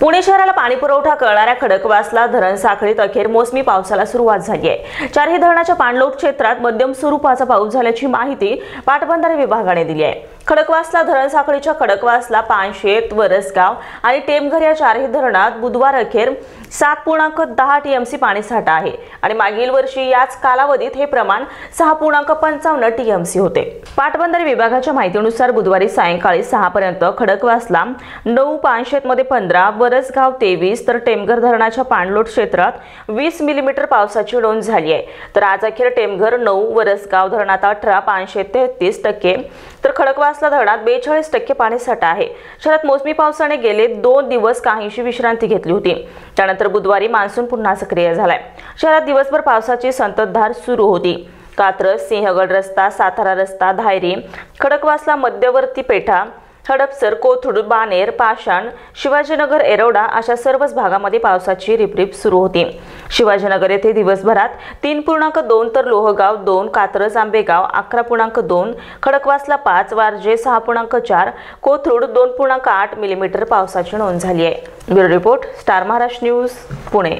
पुणे शहराला पाणी पुरवठा करणाऱ्या खडकवासला धरण साखळीत अखेर मोसमी पावसाला सुरुवात झाली आहे चारही धरणाच्या पाणलोट क्षेत्रात मध्यम स्वरूपाचा पाऊस झाल्याची माहिती पाटबंधारे विभागाने दिली आहे खडकवासला धरण साखळीच्या खडकवासला पानशेत वरसगाव आणि टेमघर या चारही धरणात बुधवार अखेर सात पूर्णांक दहा टीएमसी पाणीसाठा आहे. आणि मागील वर्षी याच कालावधीत हे प्रमाण सहा पूर्णांक पंचावन्न टीएमसी होते. पाटबंधारे विभागाच्या माहितीनुसार बुधवारी सायंकाळी सहा पर्यंत खडकवासला नऊ पानशेतमध्ये पंधरा वरसगाव तेवीस तर टेमघर धरणाच्या पाणलोट क्षेत्रात वीस मिलीमीटर पावसाची नोंद झाली आहे. तर आज अखेर टेमघर नऊ वरसगाव धरणात अठरा पाचशे तेहतीस टक्के तर खडकवास खडकवासला धरणात बेचाळीस टक्के पाणीसाठा आहे. शहरात मोसमी पावसाने गेले दोन दिवस काहीशी विश्रांती घेतली होती. त्यानंतर बुधवारी मान्सून पुन्हा सक्रिय झालाय. शहरात दिवसभर पावसाची संततधार सुरू होती. कात्रज सिंहगड रस्ता सातारा रस्ता धायरी खडकवासला मध्यवर्ती पेठा हडपसर कोथरूड बानेर पाषाण शिवाजीनगर एरोडा अशा सर्वच भागामध्ये पावसाची रिपरिप सुरू होती. शिवाजीनगर येथे दिवसभरात तीन पूर्णांक दोन तर लोहगाव दोन कात्रज आंबेगाव अकरा पूर्णांक दोन खडकवासला पाच वारजे सहा पूर्णांक चार कोथरूड दोन पूर्णांक आठ मिलीमीटर पावसाची नोंद झाली आहे. Bureau report star Maharashtra news Pune.